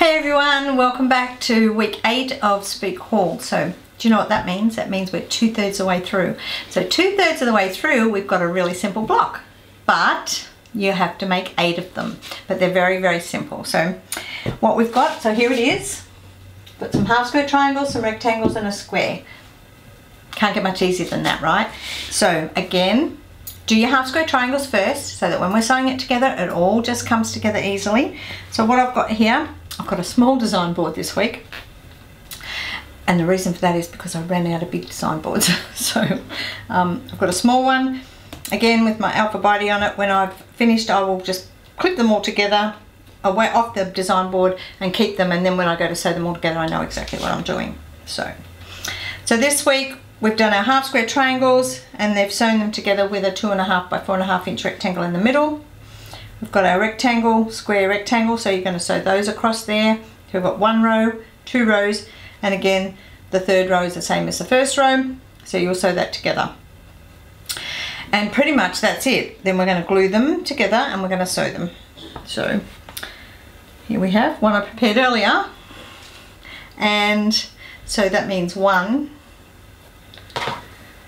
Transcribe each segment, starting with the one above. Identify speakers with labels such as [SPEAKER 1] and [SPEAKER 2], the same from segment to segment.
[SPEAKER 1] Hey everyone, welcome back to week eight of Speke Hall. So do you know what that means? That means we're two thirds of the way through. So two thirds of the way through, we've got a really simple block, but you have to make eight of them, but they're very, very simple. So what we've got, so here it is. Got some half square triangles, some rectangles and a square. Can't get much easier than that, right? So again, do your half square triangles first so that when we're sewing it together, it all just comes together easily. So what I've got here, I've got a small design board this week. And the reason for that is because I ran out of big design boards. so um, I've got a small one, again with my Alpha Bitey on it. When I've finished, I will just clip them all together away off the design board and keep them. And then when I go to sew them all together, I know exactly what I'm doing. So, so this week We've done our half square triangles and they've sewn them together with a two and a half by four and a half inch rectangle in the middle. We've got our rectangle, square rectangle, so you're going to sew those across there. So we've got one row, two rows, and again, the third row is the same as the first row, so you'll sew that together. And pretty much that's it. Then we're going to glue them together and we're going to sew them. So here we have one I prepared earlier. And so that means one,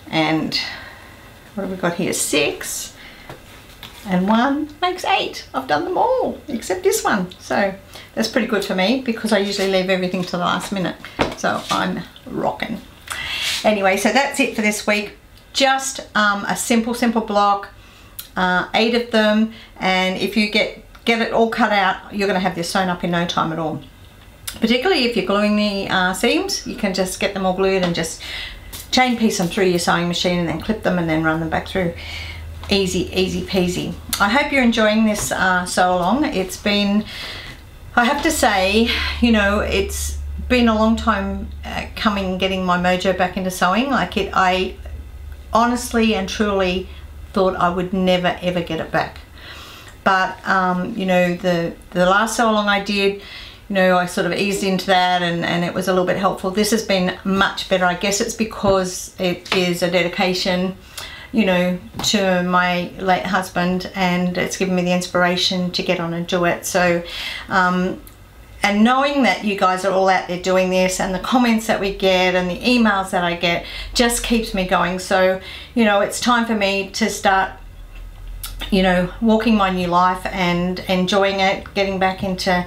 [SPEAKER 1] and what have we got here? Six and one makes eight. I've done them all except this one. So that's pretty good for me because I usually leave everything to the last minute. So I'm rocking. Anyway, so that's it for this week. Just um, a simple, simple block, uh, eight of them. And if you get, get it all cut out, you're gonna have this sewn up in no time at all. Particularly if you're gluing the uh, seams, you can just get them all glued and just chain piece them through your sewing machine and then clip them and then run them back through easy easy peasy. I hope you're enjoying this uh, sew along it's been I have to say you know it's been a long time uh, coming getting my mojo back into sewing. Like it I honestly and truly thought I would never ever get it back. But um, you know the the last sew along I did you know, I sort of eased into that and, and it was a little bit helpful. This has been much better. I guess it's because it is a dedication, you know, to my late husband and it's given me the inspiration to get on and do it. So, um, and knowing that you guys are all out there doing this and the comments that we get and the emails that I get just keeps me going. So, you know, it's time for me to start you know, walking my new life and enjoying it, getting back into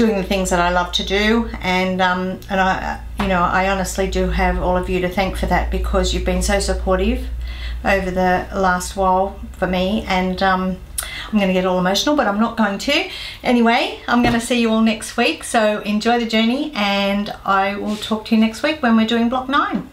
[SPEAKER 1] doing the things that I love to do. And um, and I you know I honestly do have all of you to thank for that because you've been so supportive over the last while for me. And um, I'm going to get all emotional but I'm not going to. Anyway I'm going to see you all next week. So enjoy the journey and I will talk to you next week when we're doing block 9